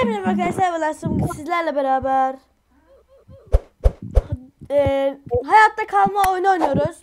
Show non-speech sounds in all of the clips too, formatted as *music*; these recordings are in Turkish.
Hepinize arkadaşlar. Bugün sizlerle beraber e, hayatta kalma oyunu oynuyoruz.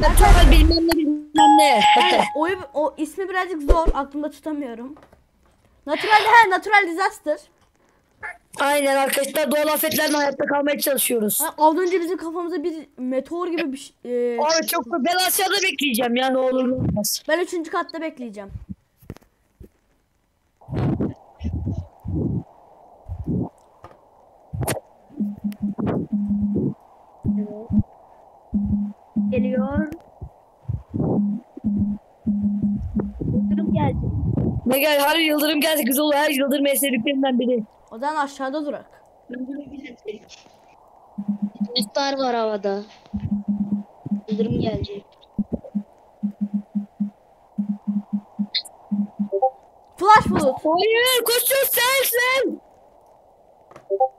Natural bilmem ne bilmem ne. Evet, oyun, o ismi birazcık zor. Aklımda tutamıyorum. Natural he, natural disaster. Aynen arkadaşlar doğal afetlerden hayatta kalmaya çalışıyoruz. Ha, az önce bizim kafamıza bir meteor gibi bir şey- e, Abi çok ben aşağıda bekleyeceğim ya ne olur ne olmaz. ben üçüncü katta bekleyeceğim. Geliyor. Yıldırım geldi. Ne gel her yıldırım gelse güzel olur. Her yıldırım en sevdiklerimden biri. O zaman aşağıda durak. Bulutlar var havada. Yıldırım gelecek. Flash bulut. Hayır koşuyor sen sen.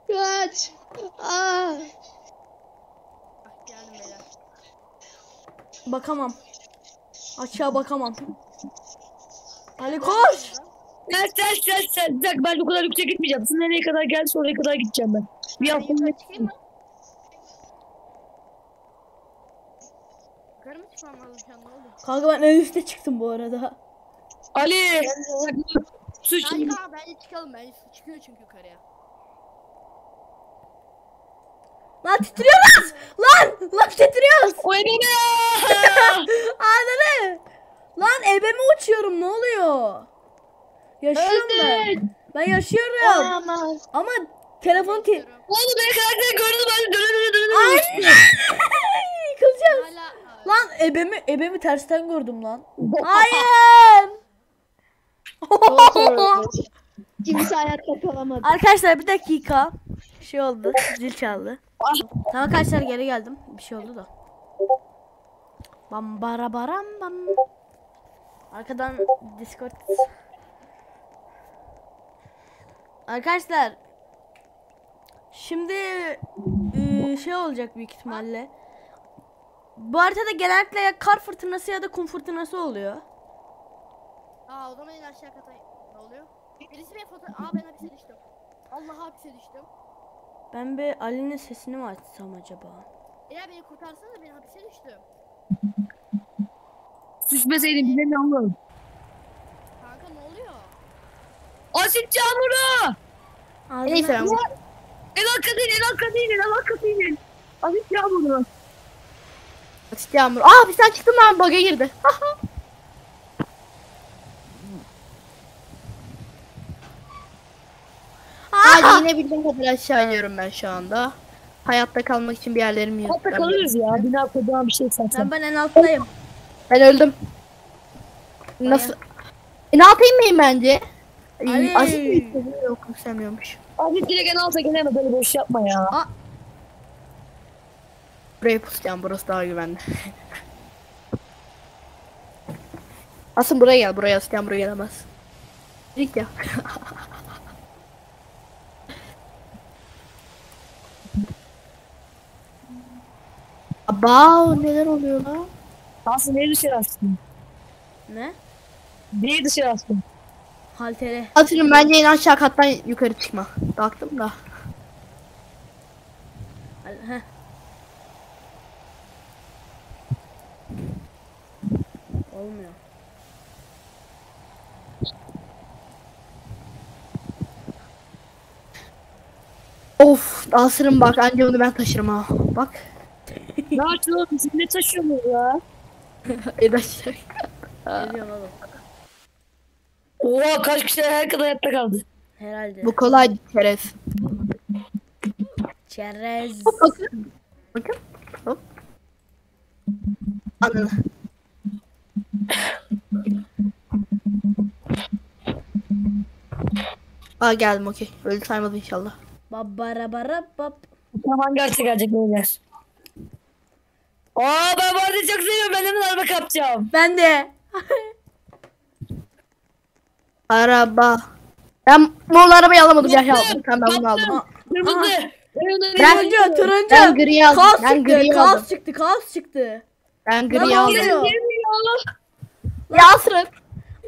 Kaç. Aa. Bakamam. Aşağı bakamam. Ali koş. Sen sen sen sen. Bir dakika ben o kadar yüksek gitmeyeceğim. Sen nereye kadar gelse oraya kadar gideceğim ben. Bir hafta çıkayım mı? Yukarı mı çıkmam lazım şu an ne oldu? Kanka ben en üstte çıktım bu arada. Ali. Su şimdi. Kanka bence çıkalım bence çıkıyor çünkü yukarıya. Lan titriyoruz. Lan lan titriyoruz. O ebene. Ananı. Lan ebeme uçuyorum ne oluyor? Yaşıyorum ben. Ben yaşıyorum. Aman. Ama telefon ki... Oğlum ben karakteri gördüm ben döne döne döne döne. Anne. *laughs* Lan ebemi ebemi tersten gördüm lan. *laughs* Hayır. *laughs* Kimse hayatta kalamadı. Arkadaşlar bir dakika. Bir şey oldu. Zil çaldı. Tamam arkadaşlar geri geldim. Bir şey oldu da. Bam bara baram bam. Arkadan Discord. Arkadaşlar Şimdi eee, şey olacak büyük ihtimalle. Bu haritada genellikle ya kar fırtınası ya da kum fırtınası oluyor. Aa o zaman en aşağı kata ne oluyor? Birisi bir foto... Aa ben hapise düştüm. Allah hapise düştüm. Ben bir Ali'nin sesini mi açsam acaba? Eğer beni kurtarsanız ben hapise düştüm. Düşmeseydin bize ne olur? Kanka ne oluyor? Asit yağmuru. Ağzına- Neyse ben El arkadayın el arkadayın el arkadayın. Asit yağmuru. Basit yağmur. Aa bir sen çıktın lan bug'a girdi. Hadi yine bildiğim kadar aşağı iniyorum ben şu anda. Hayatta kalmak için bir yerlerimi Hatta yapıyorum. kalırız ya. Bina kocaman bir şey satsan. Ben ben en alttayım. Ben öldüm. Nasıl? En alta inmeyin bence. Ali. Asit mi istedi? Yok istemiyormuş. Asit direkt en alta gelemez böyle boş yapma ya. Buraya pusacağım burası daha güvenli. *laughs* Asın buraya gel buraya aslen buraya gelemez. Git ya. *laughs* Aba neler oluyor lan? Aslında neyi dışarı astın? Ne? Neyi dışarı astın? Haltere. Atırım bence en aşağı kattan yukarı çıkma. Baktım da. Heh. Olmuyor. Of asırım bak anca onu ben taşırım ha. Bak. ne yapıyorsun? Biz ne taşıyorsunuz ya? En aşağı. *laughs* Ne diyorsun oğlum? Oha kaç kişi her kadar hayatta kaldı. Herhalde. Bu kolay çerez. Çerez. Bakın. Bakın. Hop. Ananı. Aa geldim okey. Öyle saymadı inşallah. Babara bara bab. Tamam gerçek gelecek beyler. Aa ben bu arada çok seviyorum. Ben hemen araba kapacağım. Ben de. *laughs* Araba. Ben morlu arabayı alamadım. Aldım. Tamam ben bunu aldım. Kırmızı. Ben- Turuncu, turuncu. Ben gri aldım. Kaos Ben çıktı, gri kaos aldım. çıktı, kaos çıktı. Ben Lan gri ne aldım. oluyor? Ya asırın.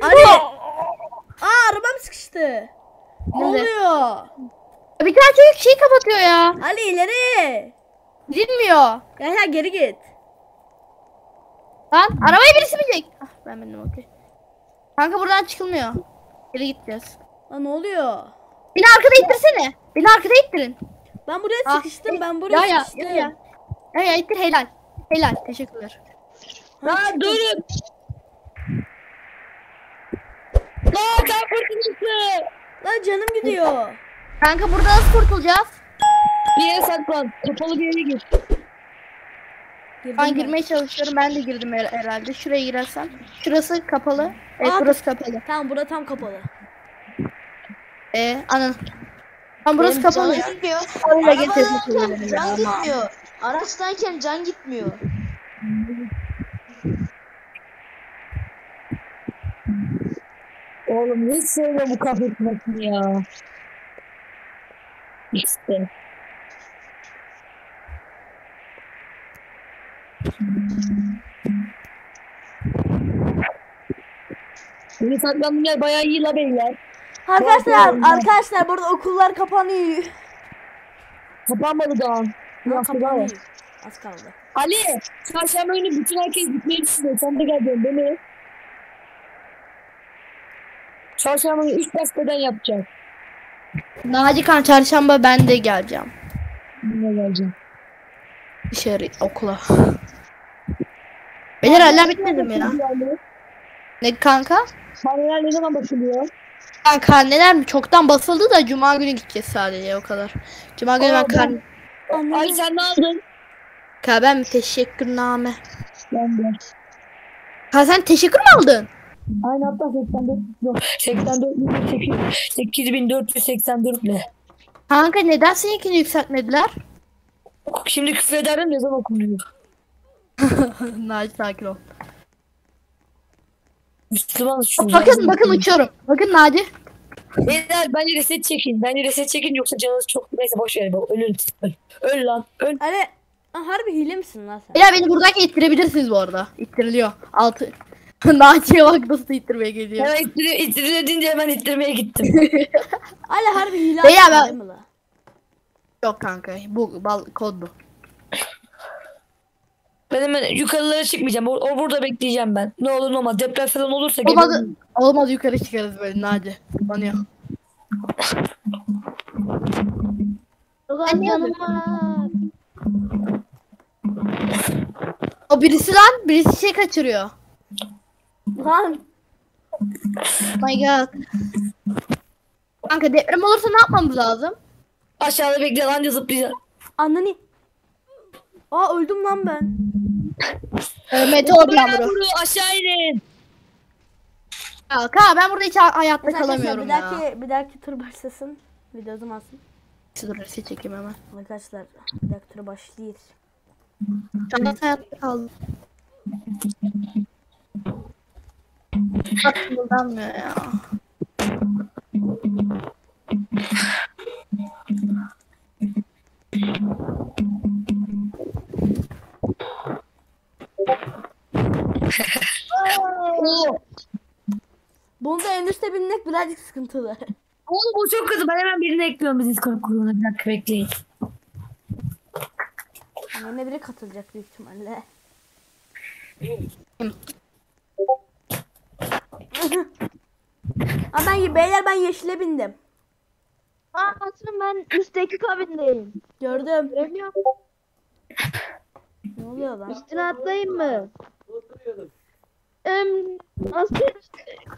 Ali. Aa arabam sıkıştı. Ne oluyor? Bir tane çocuk şey kapatıyor ya. Ali ileri. Gidilmiyor. Yahya geri git. Lan arabayı birisi binecek. Ah ben bindim okey. Kanka buradan çıkılmıyor. Geri gideceğiz. Lan ne oluyor? Beni arkada ittirsene. Beni arkada ittirin. Ben buraya Ah, sıkıştım. Ben buraya Ya ya sıkıştım. ya ya. Ya ya ittir helal. Helal teşekkürler. Lan durun. Lan kan fırtınası. Lan canım gidiyor. Kanka burada nasıl kurtulacağız? Bir yere saklan. Kapalı bir yere gir. Girdim Ben ben. girmeye çalışıyorum. Ben de girdim her- herhalde. Şuraya girersem. Şurası kapalı. Evet Aa, burası kapalı. Tamam bura tam kapalı. Ee anın. Lan burası Benim kapalı. Can gitmiyor. Öyle getirdim can gitmiyor. Araçtayken can gitmiyor. Oğlum hiç sevmiyorum bu fırtınasını ya. İşte. Beni saklandığım yer bayağı iyi la beyler. Arkadaşlar, arkadaşlar burada okullar kapanıyor. Kapanmadı daha. Ha, Bir hafta daha var. kapanıyor. Az kaldı. Ali, çarşamba günü bütün herkes gitmeyi düşünüyor. Sen de gel diyorum değil mi? Çarşamba günü 3 ders beden yapacağız. Naci kan çarşamba ben de geleceğim. Ne geleceğim? Dışarı okula. Beyler hala bitmedi mi ya? Ne kanka? Karneler ne zaman basılıyor? Ben karneler çoktan basıldı da cuma günü gideceğiz sadece o kadar. Cuma günü ben karne... Ay sen ne aldın? Ka ben teşekkürname. Ben de. Ha sen teşekkür mü aldın? Aynı hatta 84 yok. 84 8484 ne? Kanka neden seninkini yükseltmediler? Şimdi küfür ederim ne zaman okunuyor? *laughs* Naci sakin ol. Müslüman şu. Bakın bakın uçuyorum. Bakın Naci. Beyler bence reset çekin. Bence reset çekin yoksa canınız çok neyse boş ver bak ölün. Öl, öl lan öl. Aa, harbi hile misin lan sen? Beyler beni buradan ittirebilirsiniz bu arada. İttiriliyor. Altı. *laughs* Naci'ye bak nasıl ittirmeye geliyor. Hemen ittiriyor, ittiriyor deyince hemen ittirmeye gittim. *laughs* Ali harbi hile Beyler atmadın ben- değil mi lan? Yok kanka bu bal kod bu. Ben hemen yukarılara çıkmayacağım. O, o burada bekleyeceğim ben. Ne olur ne olmaz. Deprem falan olursa Olmadı. gelirim. Olmadı yukarı çıkarız böyle Naci. Banıyor. Var. O birisi lan birisi şey kaçırıyor. Lan Oh my god. Kanka deprem olursa ne yapmamız lazım? Aşağıda bekle anca zıplayacağım. ananı. Aa öldüm lan ben. Ee, meteor yağmuru. Yağmuru aşağı inin. Ya, Ka ben burada hiç ha- hayatta kalamıyorum bir ya. dahaki, bir dahaki tur başlasın. Video uzamasın. Dur resim çekeyim hemen. Arkadaşlar bir dahaki tur başlıyor. Şu an hayatta kaldım. Bak kımıldanmıyor ya. Birazcık sıkıntılı. Oğlum bu çok kötü. Ben hemen birini ekliyorum biz Discord grubuna. Bir dakika bekleyin. Yine biri katılacak büyük ihtimalle. Aa ben beyler ben yeşile bindim. Aa Asrın ben üstteki kabindeyim. Gördüm. Göremiyorum. Ne oluyor lan? Üstüne atlayayım mı? Em, Asrın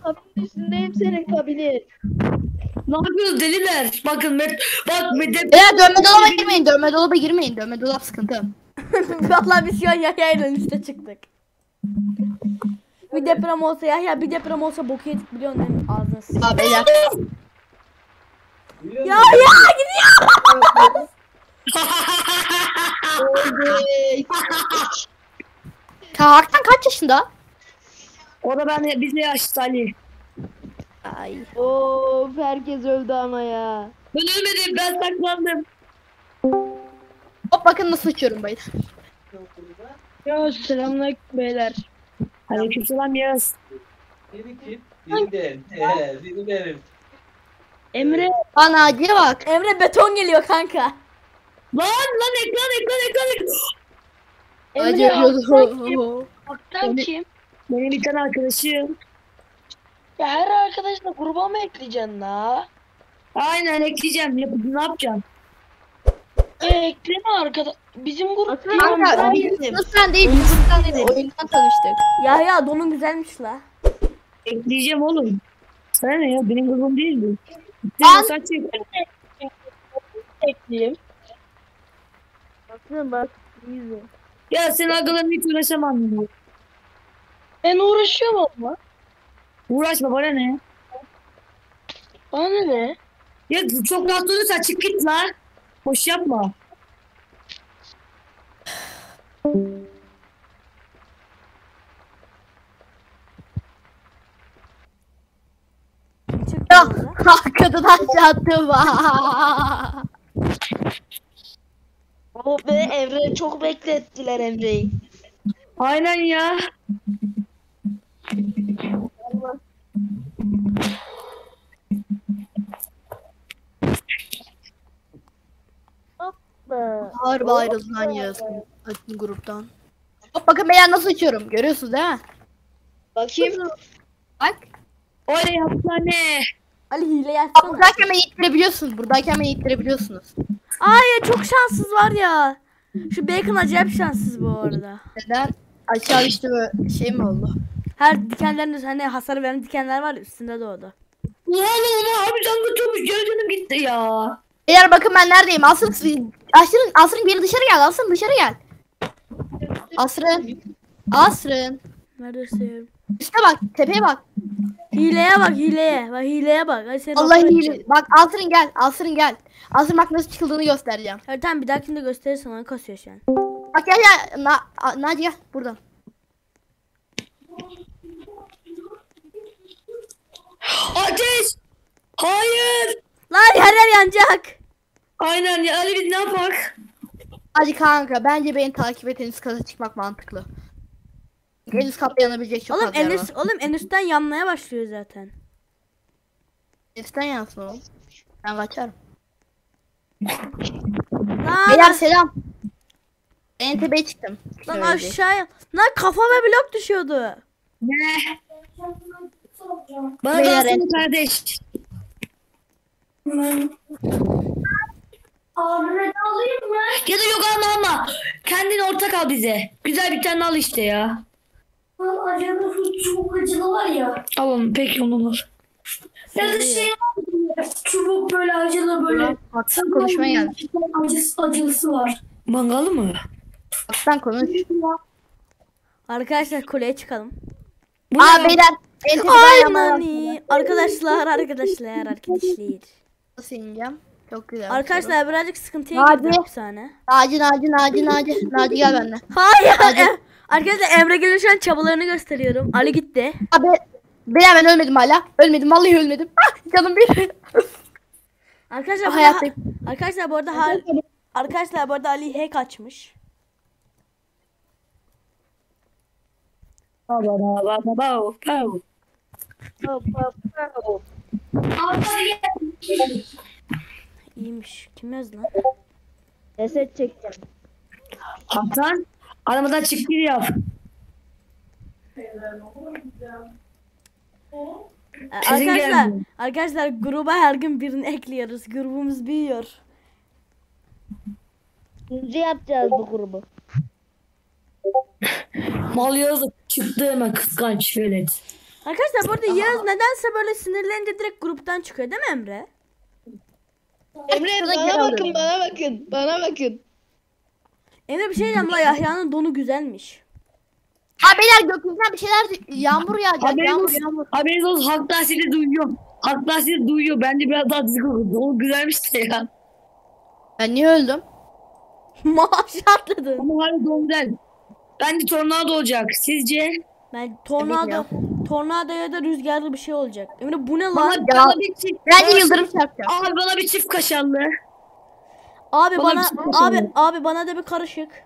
kabinin üstündeyim senin kabinin. Ne yapıyorsunuz deliler? Bakın Met bak Met Beyler dönme dolaba girmeyin. Dönme dolaba girmeyin. Dönme dolap sıkıntı. *laughs* Vallahi biz şu an Yahya ile üste çıktık. Bir deprem olsa Yahya bir deprem olsa boku yedik biliyorsun değil mi? Ağzına sıçtı. Aa beyler. Ya ya gidiyor. Ka Hakan kaç yaşında? O da ben bizle yaşlı Ali. Ay. Of herkes öldü ama ya. Ben ölmedim ben saklandım. Hop bakın nasıl uçuyorum beyler. Ya selamünaleyküm beyler. Aleykümselam yaz. Biri kim? Biri de. He, biri benim. Emre. Lan Naci'ye bak. Emre beton geliyor kanka. Lan lan ekran ekran ekran ekran. Emre. Haktan kim? Benim bir tane arkadaşım. Ya her arkadaşla gruba mı ekleyeceksin la? Aynen ekleyeceğim. Yap, ne yapacağım? E, ekleme arkadaş. Bizim grup değil. Kanka ben sınıftan değil. Sınıftan değil. Oyundan tanıştık. Ya ya donun güzelmiş la. Ekleyeceğim oğlum. Sana ne ya? Benim grubum değil mi? Lan- Sen çek. ekleyeyim. Bakın bak. Ya sen agalarını hiç uğraşamam. ya. Ben uğraşıyorum ama. Uğraşma bana ne? Bana ne? Ya çok rahat olursa çık git lan. Boş yapma. Ya kadın aşağı attım. O be Emre çok beklettiler Emre'yi. Aynen ya. Harbi ayrıldı lan yarısın. Açın gruptan. Hop bakın ben nasıl açıyorum. Görüyorsunuz değil mi? Bakayım. Bak. Oley hapishane. Ali hile yapsana. Buradayken beni ittirebiliyorsunuz. Buradayken beni ittirebiliyorsunuz. Ay ya çok şanssız var ya. Şu Bacon acayip şanssız bu arada. Neden? Aşağı düştü böyle şey mi oldu? Her dikenlerin hani hasar veren dikenler var üstünde doğdu. Ulan oğlum abi can götürmüş. Gözünüm gitti ya. Beyler bakın ben neredeyim? Asrın, Asrın, Asrın biri dışarı gel. Asrın dışarı gel. Asrın. Asrın. Neredesin? Üste bak. Tepeye bak. Hileye bak hileye. Bak hileye bak. Ay senin Allah okula hile. Bak Asrın gel. Asrın gel. Asrın bak nasıl çıkıldığını göstereceğim. Evet tamam bir dahakinde gösterirsen onu kasıyor şu an. Bak gel gel. Na, A- Naci gel. Buradan. Ateş. Hayır. Lan her yer yanacak. Aynen ya. Ali biz ne yapak? Hadi kanka bence beni takip et en üst kata çıkmak mantıklı. En üst katta yanabilecek çok Oğlum az yer var. üst, oğlum en üstten yanmaya başlıyor zaten. En üstten yansın oğlum. Ben kaçarım. Lan, Beyler selam. En tepeye çıktım. lan Şöyle. aşağıya. Lan kafama blok düşüyordu. Ne? Bana Beyler, kalsın kardeş. Ya da yok alma alma. Kendin ortak al bize. Güzel bir tane al işte ya. Acaba çubuk acılı var ya. Al onu peki onu olur. Ya da şey çubuk böyle acılı böyle. Haktan konuşmaya gelmiş. Acısı, acılısı var. Mangalı mı? Haktan konuş. Arkadaşlar kuleye çıkalım. Bu Aa ne? beyler. En tepeden Ay yanmaya nani. Arkadaşlar arkadaşlar arkadaşlar. Nasıl ineceğim? Çok güzel. Arkadaşlar birazcık sıkıntıya Hadi. girdim bir saniye. Naci Naci Naci Naci. *laughs* Naci gel benimle. Hayır. Em- Arkadaşlar Emre Gül'ün şu an çabalarını gösteriyorum. Ali gitti. Abi beyler ben ölmedim hala. Ölmedim vallahi ölmedim. Ah, canım bir. *laughs* Arkadaşlar bu Hayattayım. arada, arkadaşlar bu arada hal, arkadaşlar bu arada Ali hack açmış. İyiymiş. Kim yazdı lan? Reset çekeceğim. Hasan aramadan çık gir yap. Ee, Sizin Arkadaşlar, geldi. arkadaşlar gruba her gün birini ekliyoruz. Grubumuz büyüyor. Şimdi yapacağız bu grubu. *laughs* Mal yazık çıktı hemen kıskanç velet. Arkadaşlar bu arada Yağız nedense böyle sinirlenince direkt gruptan çıkıyor değil mi Emre? Emre gel bana bakın alıyorum. bana bakın. Bana bakın. Emre bir şey diyeceğim la Yahya'nın donu güzelmiş. Aa beyler gökyüzünden bir şeyler yağmur yağacak. Haberiniz Yağmur olsun. yağmur. Haberiniz olsun halklar sizi duyuyor. Halklar sizi duyuyor. Bence biraz daha düzgün oldu. O güzelmiş de ya. Ben niye öldüm? *laughs* Maaş atladın. Ama hala doğru güzel. Bence tornado olacak. Sizce? Ben tornado, ya. Tornado ya da rüzgarlı bir şey olacak. Emre bu ne Bana, lan? bana bir çift. Bence bana- yıldırım çarpacak. Abi bana bir çift kaşarlı. Abi bana bana abi abi bana da bir karışık.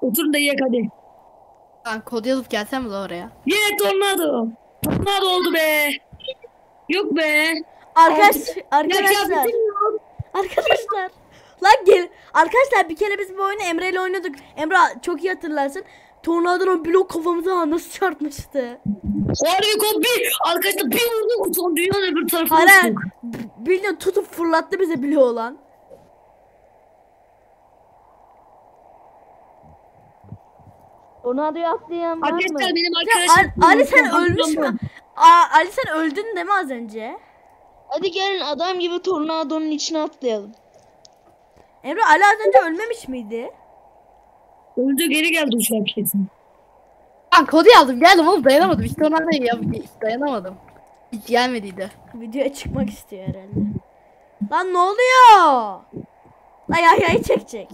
Oturun da yiyek hadi. Ben kod yazıp gelsem mi lan oraya? Yine tornado. Tornado oldu be. Yok be. Arkadaş, arkadaşlar. Arkadaşlar. Lan gel. Arkadaşlar bir kere biz bu oyunu Emre ile oynadık. Emre çok iyi hatırlarsın. Tornado'nun blok kafamıza nasıl çarpmıştı. Harbi kopi. Arkadaşlar bir vurduk son dünyanın öbür tarafına Hayır. uçtuk. Bildiğin tutup fırlattı bize bloğu olan. Tornadoya atlayan var mı? Arkadaşlar benim arkadaşım. Ali, Ali sen ölmüş mü? Aa, Ali sen öldün değil mi az önce? Hadi gelin adam gibi tornadonun içine atlayalım. Emre Ali az önce ölmemiş miydi? Öldü geri geldi uçak kesin. Ben kodu aldım geldim oğlum dayanamadım. İşte ona da ya, dayanamadım. Hiç gelmediydi. Videoya çıkmak istiyor herhalde. Lan ne oluyor? Lan Yahya'yı çekecek.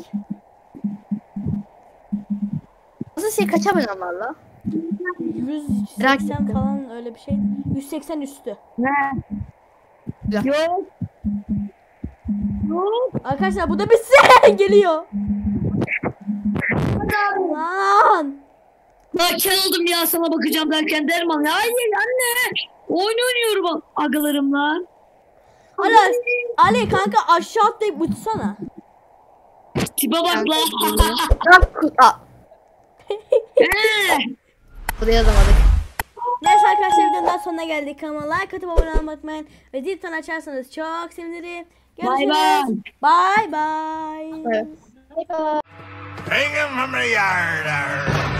Nasıl şey kaç abonem var la? 180 falan öyle bir şey. 180 üstü. Yok. Yok. Arkadaşlar bu da bitsin *laughs* geliyor. Lan kel oldum ya sana bakacağım derken derman. ya. Hayır anne. Oyun oynuyorum agalarımla. Ali, Ali kanka aşağı atlayıp uçsana. Tipe bak lan. Kodu *laughs* yazamadık. Neyse arkadaşlar videonun sonuna geldik. Kanalıma like atıp abone olmayı unutmayın. Ve zil butonunu açarsanız çok sevinirim. Bay Görüşürüz. Bye bye. Hang him from the yard.